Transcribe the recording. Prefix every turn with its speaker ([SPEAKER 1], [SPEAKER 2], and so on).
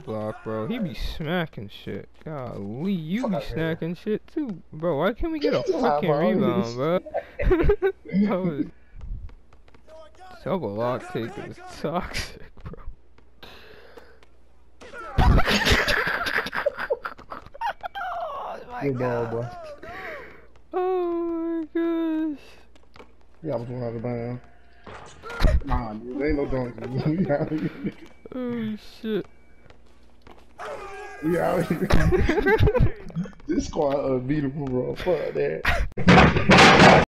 [SPEAKER 1] block, bro. He be smacking shit. Golly, you
[SPEAKER 2] Fuck
[SPEAKER 1] be snacking shit too, bro. Why can't we get a fucking
[SPEAKER 2] bro.
[SPEAKER 1] rebound, bro? that was double lock take is toxic, bro. oh my
[SPEAKER 2] Good ball,
[SPEAKER 1] god. Oh my gosh.
[SPEAKER 2] Yeah, I was going out of bounds. Nah, dude, there ain't no dunking.
[SPEAKER 1] Oh shit.
[SPEAKER 2] We out here. this squad unbeatable, bro. Fuck that.